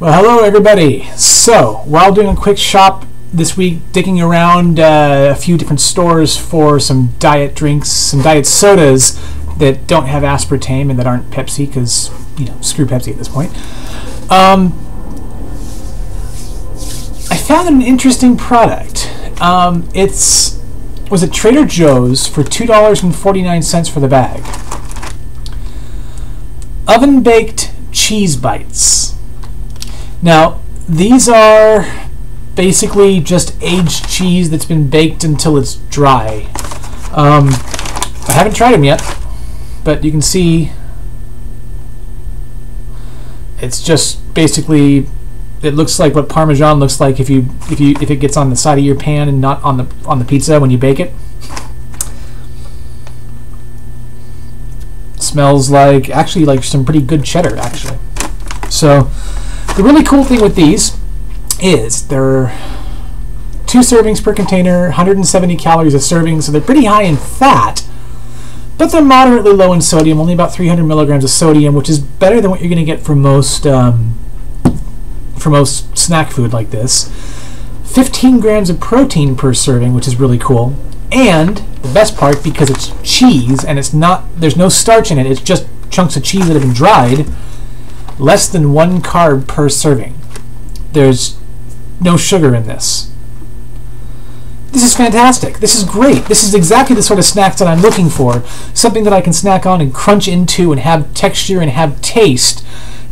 Well, hello everybody. So, while doing a quick shop this week, digging around uh, a few different stores for some diet drinks, some diet sodas that don't have aspartame and that aren't Pepsi, because you know, screw Pepsi at this point. Um, I found an interesting product. Um, it's was at Trader Joe's for two dollars and forty nine cents for the bag. Oven baked cheese bites. Now, these are basically just aged cheese that's been baked until it's dry. Um, I haven't tried them yet, but you can see it's just basically it looks like what parmesan looks like if you if you if it gets on the side of your pan and not on the on the pizza when you bake it. Smells like actually like some pretty good cheddar actually. So the really cool thing with these is they're two servings per container, 170 calories a serving, so they're pretty high in fat, but they're moderately low in sodium, only about 300 milligrams of sodium, which is better than what you're going to get for most um, for most snack food like this. 15 grams of protein per serving, which is really cool. And the best part, because it's cheese and it's not, there's no starch in it, it's just chunks of cheese that have been dried less than one carb per serving. There's no sugar in this. This is fantastic. This is great. This is exactly the sort of snacks that I'm looking for. Something that I can snack on and crunch into and have texture and have taste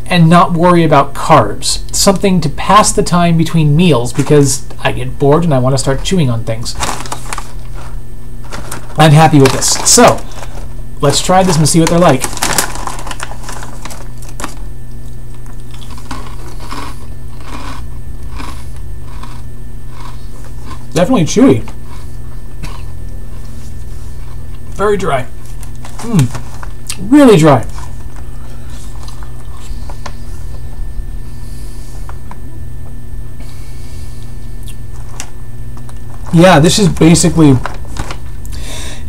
and not worry about carbs. Something to pass the time between meals because I get bored and I want to start chewing on things. I'm happy with this. So, let's try this and see what they're like. Definitely chewy. Very dry. Mmm. Really dry. Yeah, this is basically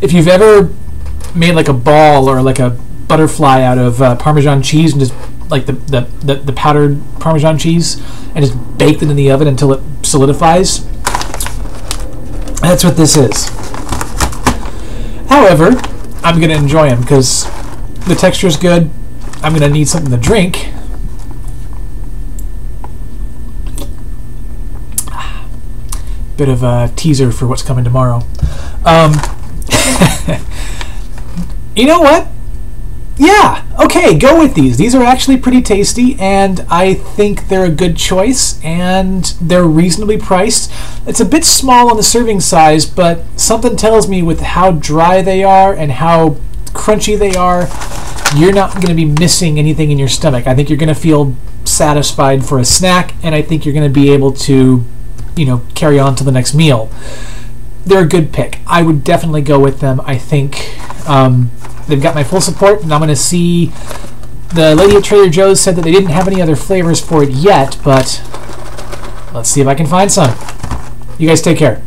if you've ever made like a ball or like a butterfly out of uh, Parmesan cheese and just like the, the, the, the powdered Parmesan cheese and just baked it in the oven until it solidifies that's what this is. However, I'm going to enjoy them because the texture is good. I'm going to need something to drink. Bit of a teaser for what's coming tomorrow. Um, you know what? Yeah, okay, go with these. These are actually pretty tasty, and I think they're a good choice, and they're reasonably priced. It's a bit small on the serving size, but something tells me with how dry they are and how crunchy they are, you're not going to be missing anything in your stomach. I think you're going to feel satisfied for a snack, and I think you're going to be able to, you know, carry on to the next meal. They're a good pick. I would definitely go with them. I think. Um, they've got my full support, and I'm going to see. The lady at Trader Joe's said that they didn't have any other flavors for it yet, but let's see if I can find some. You guys take care.